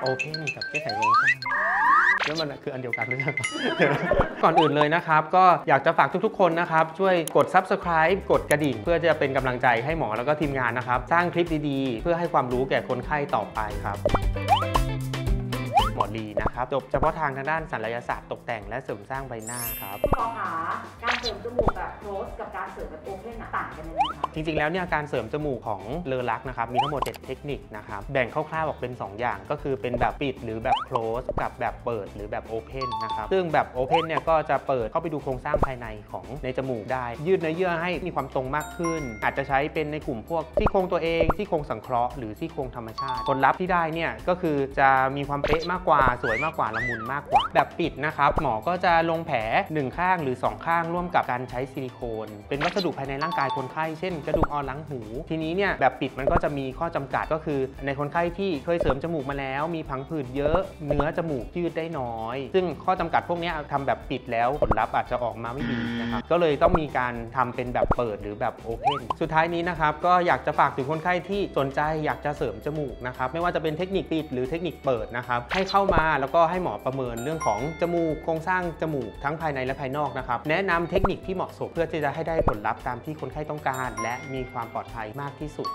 โอเพนกับแก้ไขโครงสร้างแล้วมันคืออันเดียวกันหรือเปล่าก่อนอื่นเลยนะครับ ก็อยากจะฝากทุกๆ คนนะครับ ช่วยกด subscribe กดกระดิ่ง เพื่อจะเป็นกำลังใจให้หมอแล้วก็ทีมงานนะครับ สร้างคลิปดีๆ เพื่อให้ความรู้แก่คนไข้ต่อไปครับ หมอลีนะครับจบเฉพาะทางทางด้านศัลยศาสตร์ตกแต่งและเสริมสร้างใบหน้าครับคุณหมอคะการเสริมจมูกแบบโคลสกับการเสริมแบบโอเพนน่ะต่างกันยังไงคะจริงๆแล้วเนี่ยการเสริมจมูกของเลอรักนะครับมีทั้งหมด 7 เทคนิคนะครับแบ่งคร่าวๆออกเป็น 2 อย่างก็คือเป็นแบบปิดหรือแบบ close กับแบบเปิดหรือแบบ open นะครับซึ่งแบบ open เนี่ยก็จะเปิดเข้าไปดูโครงสร้างภายในของในจมูกได้ ยืดเนื้อเยื่อให้มีความตรงมากขึ้น อาจจะใช้เป็นในกลุ่มพวกซี่โครงตัวเองซี่โครงสังเคราะห์หรือซี่โครงธรรมชาติผลลัพธ์ที่ได้เนี่ยก็คือจะมีความเป๊ะมากกว่าสวยมากกว่าละมุนมากกว่า แบบปิดนะครับ หมอก็จะลงแผลหนึ่งข้างหรือสองข้างร่วมกับการใช้ซิลิโคน เป็นวัสดุภายในร่างกายคนไข้เช่นกระดูกอ่อนหลังหู ทีนี้เนี่ยแบบปิดมันก็จะมีข้อจำกัดก็คือ ในคนไข้ที่เคยเสริมจมูกมาแล้ว มีพังผืดเยอะเนื้อจมูกยืดได้น้อย ซึ่งข้อจำกัดพวกนี้ยทำแบบปิดแล้วผลลัพธ์อาจจะออกมาไม่ดีนะครับก็เลยต้องมีการทำเป็นแบบเปิดหรือแบบโอเพนสุดท้ายนี้นะครับก็อยากจะฝากถึงคนไข้ที่สนใจอยากจะเสริมจมูกนะครับไม่ว่าจะเป็นเทคนิคปิดหรือเทคนิคเปิดนะครับให้เข้ามา แล้วก็ให้หมอประเมินเรื่องของจมูกโครงสร้างจมูกทั้งภายในและภายนอกนะครับแนะนำเทคนิคที่เหมาะสมเพื่อที่จะให้ได้ผลลัพธ์ตามที่คนไข้ต้องการ และมีความปลอดภัยมากที่สุด